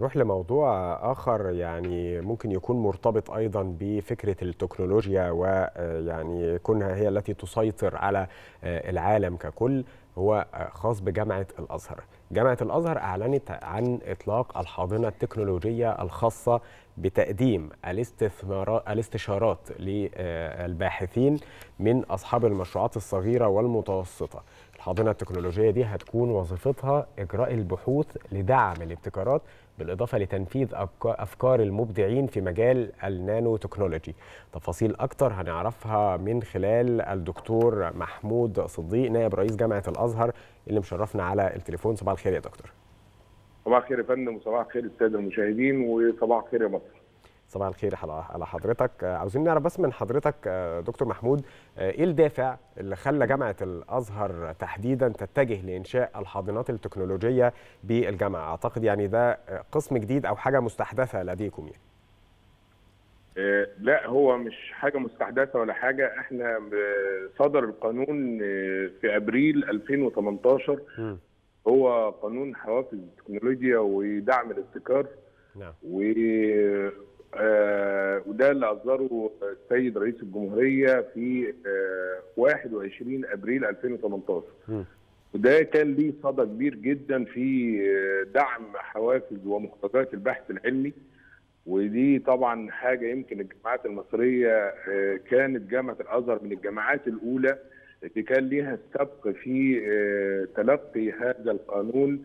نروح لموضوع آخر يعني ممكن يكون مرتبط أيضا بفكرة التكنولوجيا ويعني كونها هي التي تسيطر على العالم ككل هو خاص بجامعة الأزهر. جامعة الأزهر أعلنت عن إطلاق الحاضنة التكنولوجية الخاصة بتقديم الاستشارات للباحثين من أصحاب المشروعات الصغيرة والمتوسطة. الحاضنة التكنولوجية دي هتكون وظيفتها إجراء البحوث لدعم الابتكارات بالإضافة لتنفيذ أفكار المبدعين في مجال النانو تكنولوجي تفاصيل أكتر هنعرفها من خلال الدكتور محمود صديق نائب رئيس جامعة الأزهر اللي مشرفنا على التليفون. صباح الخير يا دكتور. صباح الخير يا فندم وصباح الخير الساده المشاهدين وصباح الخير يا مصر. صباح الخير على حضرتك. عاوزين نعرف بس من حضرتك دكتور محمود إيه الدافع اللي خلى جامعة الأزهر تحديدا تتجه لإنشاء الحاضنات التكنولوجية بالجامعة؟ أعتقد يعني ده قسم جديد أو حاجة مستحدثة لديكم يعني. آه لا هو مش حاجة مستحدثة ولا حاجة. إحنا صدر القانون في أبريل 2018 م. هو قانون حوافز التكنولوجيا ودعم الابتكار. نعم. و آه وده اللي أصدره السيد رئيس الجمهورية في آه 21 أبريل 2018 م. وده كان ليه صدى كبير جدا في دعم حوافز ومخرجات البحث العلمي ودي طبعا حاجة يمكن الجامعات المصرية كانت جامعة الأزهر من الجامعات الأولى اللي كان ليها السبق في تلقي هذا القانون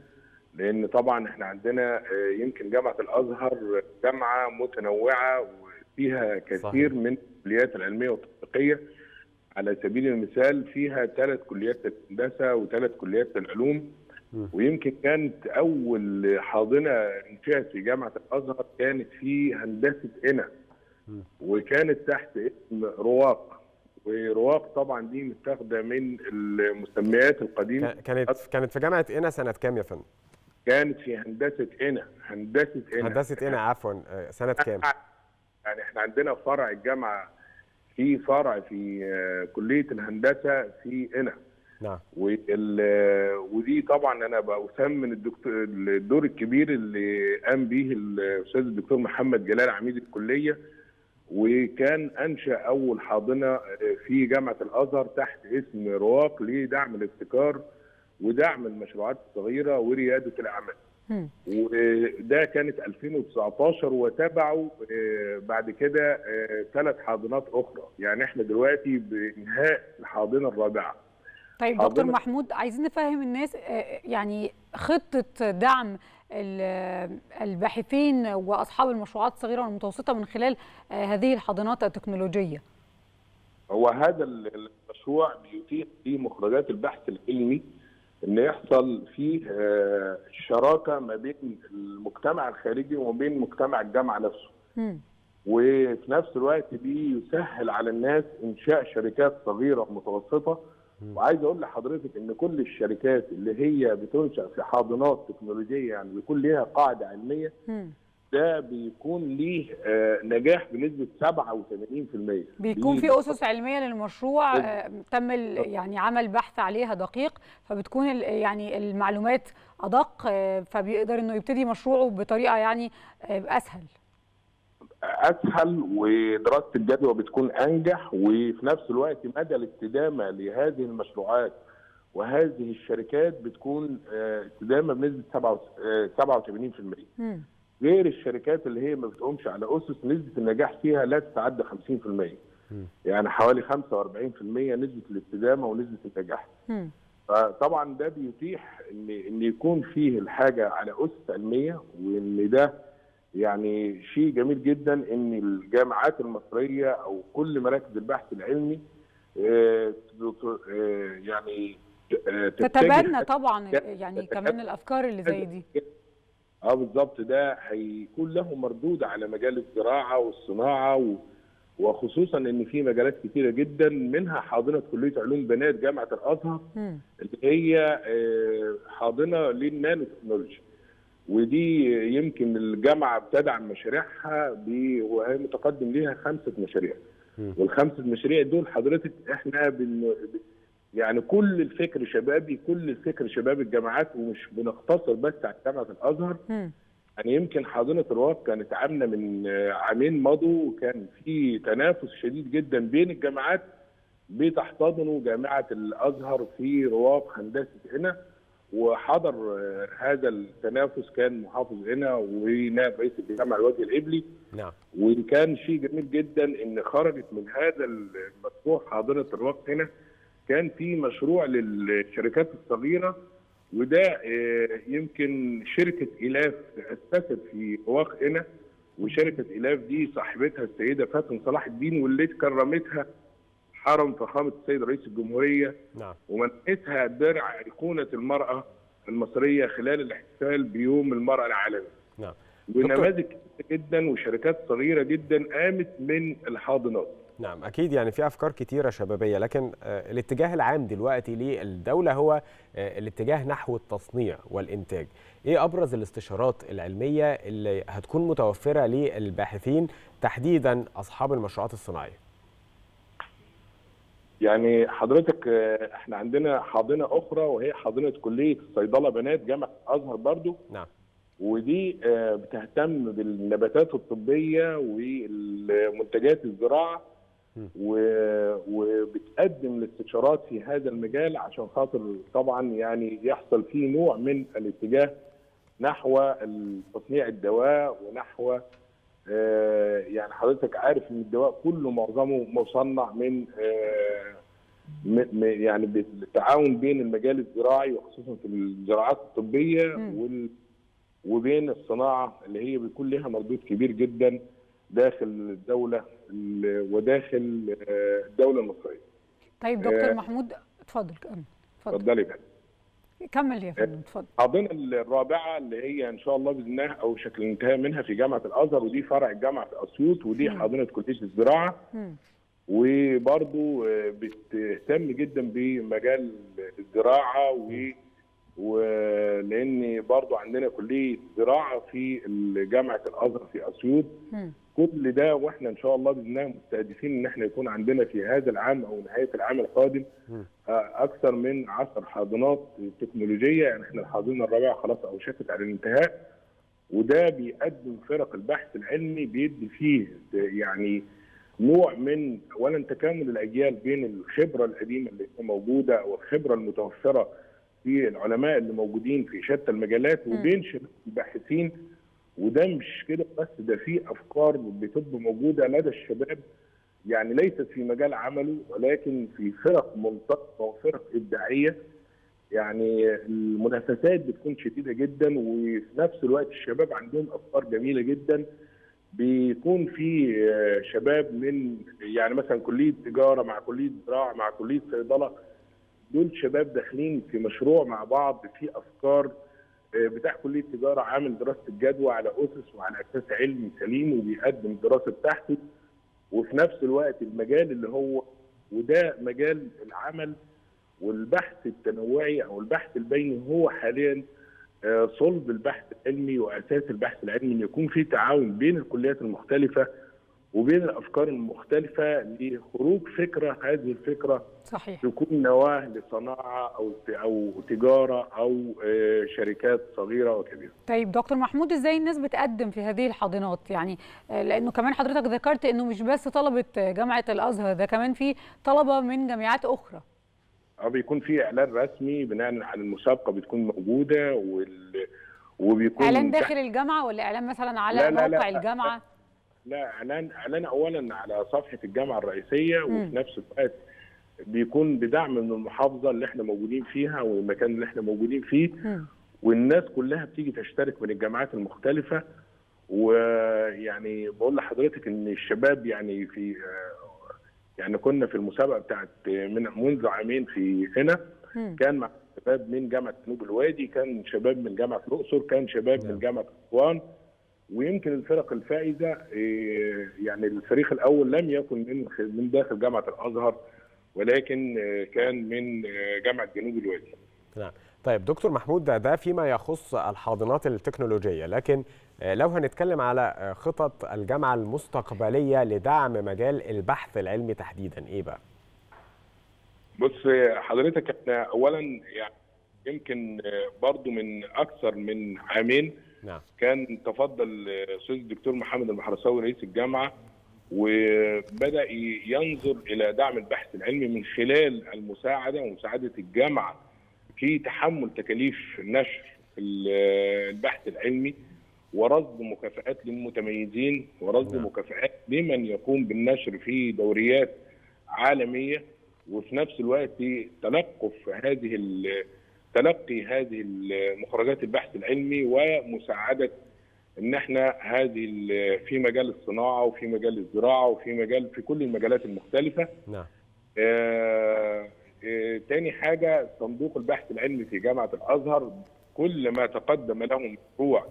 لأن طبعا إحنا عندنا يمكن جامعة الأزهر جامعة متنوعة وفيها كثير صحيح. من الكليات العلمية والتطبيقية. على سبيل المثال فيها ثلاث كليات الهندسة وثلاث كليات العلوم. ويمكن كانت أول حاضنة انشئت في جامعة الأزهر كانت في هندسة قنا وكانت تحت اسم رواق. ورواق طبعا دي متاخدة من المسميات القديمة. كانت كانت في جامعة قنا سنة كام يا فندم؟ كانت في هندسة قنا هندسة قنا هندسة قنا عفوا سنة كام؟ يعني إحنا عندنا فرع الجامعة في فرع في كلية الهندسة في قنا نعم. ودي طبعا أنا بأثمن الدكتور الدور الكبير اللي قام به الأستاذ الدكتور محمد جلال عميد الكلية. وكان أنشأ أول حاضنة في جامعة الأزهر تحت اسم رواق لدعم الابتكار ودعم المشروعات الصغيرة وريادة الأعمال. وده كانت 2019 وتبعوا بعد كده ثلاث حاضنات أخرى، يعني إحنا دلوقتي بإنهاء الحاضنة الرابعة. طيب دكتور محمود عايزين نفهم الناس يعني خطة دعم الباحثين وأصحاب المشروعات الصغيرة والمتوسطة من خلال هذه الحاضنات التكنولوجية. هو هذا المشروع بيتيح فيه مخرجات البحث العلمي إن يحصل فيه شراكة ما بين المجتمع الخارجي وما بين مجتمع الجامعة نفسه. م. وفي نفس الوقت بيسهل على الناس إنشاء شركات صغيرة ومتوسطه وعايز أقول لحضرتك إن كل الشركات اللي هي بتنشأ في حاضنات تكنولوجية يعني بيكون ليها قاعدة علمية. ده بيكون ليه آه نجاح بنسبة 87% بيكون في أسس علمية للمشروع آه تم يعني عمل بحث عليها دقيق فبتكون يعني المعلومات أدق آه فبيقدر إنه يبتدي مشروعه بطريقة يعني أسهل. أسهل ودراسة الجدوى بتكون أنجح وفي نفس الوقت مدى الاستدامة لهذه المشروعات وهذه الشركات بتكون استدامة بنسبة 87% م. غير الشركات اللي هي ما بتقومش على أسس نسبة النجاح فيها لا تتعدى 50% م. يعني حوالي 45% نسبة الاستدامة ونسبة النجاح. فطبعا ده بيتيح إن إن يكون فيه الحاجة على أسس علمية وإن ده يعني شيء جميل جدا إن الجامعات المصرية أو كل مراكز البحث العلمي يعني تتبنى طبعا يعني كمان الأفكار اللي زي دي آه بالظبط ده هيكون له مردود على مجال الزراعة والصناعة و... وخصوصا إن في مجالات كثيره جدا منها حاضنة كلية علوم بنات جامعة الأزهر اللي هي حاضنة للنانو تكنولوجي ودي يمكن الجامعة بتدعم مشاريعها وهي متقدم ليها خمسة مشاريع. والخمسة مشاريع دول حضرتك إحنا بن يعني كل الفكر شبابي كل الفكر شباب الجامعات ومش بنقتصر بس على جامعه الأزهر. يعني يمكن حاضنة رواق كانت عاملة من عامين مضوا وكان في تنافس شديد جدا بين الجامعات بتحتضنه جامعة الأزهر في رواق هندسة هنا. وحضر هذا التنافس كان محافظ هنا ونائب رئيس الجامعة الوادي الإبلي. نعم. وكان شيء جميل جدا إن خرجت من هذا المشروع حاضنة الرواق هنا. كان في مشروع للشركات الصغيرة وده يمكن شركة إلاف اسست في رواق هنا وشركة إلاف دي صاحبتها السيدة فاتن صلاح الدين واللي كرمتها حرم فخامة السيد رئيس الجمهورية نعم ومنحتها درع ايقونه المرأة المصرية خلال الاحتفال بيوم المرأة العالمي. نعم ونماذج جدا وشركات صغيرة جدا قامت من الحاضنات. نعم أكيد يعني في أفكار كتيرة شبابية لكن آه الاتجاه العام دلوقتي للدولة هو آه الاتجاه نحو التصنيع والإنتاج. إيه أبرز الاستشارات العلمية اللي هتكون متوفرة للباحثين تحديدا أصحاب المشروعات الصناعية؟ يعني حضرتك إحنا عندنا حاضنة أخرى وهي حاضنة كلية الصيدله بنات جامعة الازهر برضو. نعم. ودي بتهتم بالنباتات الطبية والمنتجات الزراعة. وبتقدم الاستشارات في هذا المجال عشان خاطر طبعا يعني يحصل فيه نوع من الاتجاه نحو تصنيع الدواء ونحو يعني حضرتك عارف إن الدواء كله معظمه مصنع من يعني بالتعاون بين المجال الزراعي وخصوصا في الزراعات الطبية وال وبين الصناعة اللي هي بيكون لها مردود كبير جدا داخل الدولة وداخل الدولة المصرية. طيب دكتور محمود اتفضل كمل اتفضلي بقى. كمل يا فندم اتفضل. الحاضنه الرابعة اللي هي إن شاء الله بإذن الله أو شكل الانتهاء منها في جامعة الأزهر ودي فرع الجامعة في أسيوط ودي حاضنة كلية الزراعة. وبرضو بتهتم جدا بمجال الزراعة و ولان برضو عندنا كلية زراعة في جامعة الأزهر في أسيوط كل ده وإحنا ان شاء الله باذن الله مستهدفين إن إحنا يكون عندنا في هذا العام أو نهاية العام القادم أكثر من 10 حاضنات تكنولوجية. يعني إحنا الحاضنة الرابعة خلاص اوشكت على الانتهاء وده بيقدم فرق البحث العلمي بيدي فيه يعني نوع من اولا تكامل الأجيال بين الخبرة القديمة اللي موجودة والخبرة المتوفرة في العلماء اللي موجودين في شتى المجالات وبين الباحثين وده مش كده بس ده في أفكار بتبقى موجودة لدى الشباب يعني ليست في مجال عمله ولكن في فرق منطقه وفرق إبداعية. يعني المنافسات بتكون شديدة جدا وفي نفس الوقت الشباب عندهم أفكار جميلة جدا. بيكون في شباب من يعني مثلا كلية تجارة مع كلية زراعة مع كلية صيدلة دول شباب داخلين في مشروع مع بعض في أفكار بتاع كلية تجارة عامل دراسة الجدوى على أسس وعلى أساس علمي سليم وبيقدم الدراسه بتاعته. وفي نفس الوقت المجال اللي هو وده مجال العمل والبحث التنوعي أو البحث البيني هو حاليا صلب البحث العلمي وأساس البحث العلمي إن يكون في تعاون بين الكليات المختلفة وبين الأفكار المختلفة لخروج فكرة هذه الفكرة صحيح تكون نواة لصناعة أو أو تجارة أو شركات صغيرة وكبيرة. طيب دكتور محمود إزاي الناس بتقدم في هذه الحاضنات؟ يعني لأنه كمان حضرتك ذكرت إنه مش بس طلبة جامعة الأزهر ده كمان في طلبة من جامعات أخرى. آه بيكون في إعلان رسمي بناء على المسابقة بتكون موجودة وال وبيكون إعلان داخل الجامعة ولا إعلان مثلا على لا لا موقع لا الجامعة؟ لا اعلان إعلان اولا على صفحة الجامعة الرئيسية وفي نفس الوقت بيكون بدعم من المحافظة اللي إحنا موجودين فيها والمكان اللي إحنا موجودين فيه. م. والناس كلها بتيجي تشترك من الجامعات المختلفة. ويعني بقول لحضرتك إن الشباب يعني في يعني كنا في المسابقة بتاعت من منذ عامين في هنا م. كان مع شباب من جامعة جنوب الوادي كان شباب من جامعة الأقصر كان شباب من جامعة أسوان. ويمكن الفرق الفائزة يعني الفريق الأول لم يكن من من داخل جامعة الأزهر ولكن كان من جامعة جنوب الوادي. نعم طيب دكتور محمود ده, ده فيما يخص الحاضنات التكنولوجية لكن لو هنتكلم على خطط الجامعة المستقبلية لدعم مجال البحث العلمي تحديدا إيه بقى؟ بص حضرتك إحنا اولا يعني يمكن برضو من أكثر من عامين نعم. كان تفضل الأستاذ الدكتور محمد المحرساوي رئيس الجامعة وبدأ ينظر إلى دعم البحث العلمي من خلال المساعدة ومساعدة الجامعة في تحمل تكاليف نشر البحث العلمي ورصد مكافآت للمتميزين ورصد نعم. مكافآت لمن يقوم بالنشر في دوريات عالمية وفي نفس الوقت تلقف هذه تلقي هذه مخرجات البحث العلمي ومساعدة إن إحنا هذه في مجال الصناعة وفي مجال الزراعة وفي مجال في كل المجالات المختلفة. نعم. آه، آه، تاني حاجة صندوق البحث العلمي في جامعة الأزهر كل ما تقدم له مشروع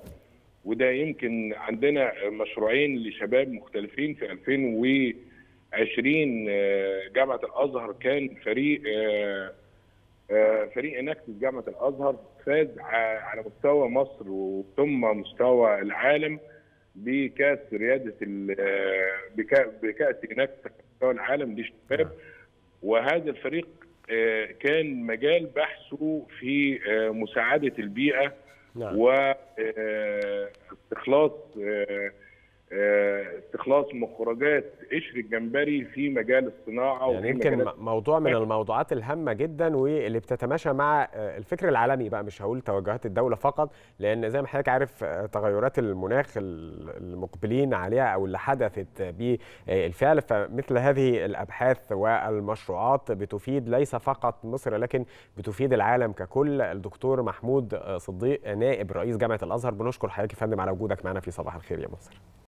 وده يمكن عندنا مشروعين لشباب مختلفين في 2020 آه، جامعة الأزهر كان فريق آه، فريق نكتس جامعة الأزهر فاز على مستوى مصر وثم مستوى العالم بكأس ريادة ال- آه، بكأ- بكأس نكتس على مستوى العالم للشباب وهذا الفريق آه، كان مجال بحثه في آه، مساعدة البيئة نعم. واستخلاص استخلاص مخرجات قشر الجمبري في مجال الصناعة يعني يمكن موضوع من الموضوعات الهامة جدا واللي بتتماشى مع آه، الفكر العالمي بقى مش هقول توجهات الدولة فقط لأن زي ما حضرتك عارف آه، تغيرات المناخ ال- المقبلين عليها أو اللي حدثت بالفعل فمثل هذه الأبحاث والمشروعات بتفيد ليس فقط مصر لكن بتفيد العالم ككل. الدكتور محمود آه، صديق نائب رئيس جامعة الأزهر بنشكر حضرتك يا فندم على وجودك معنا في صباح الخير يا مصر.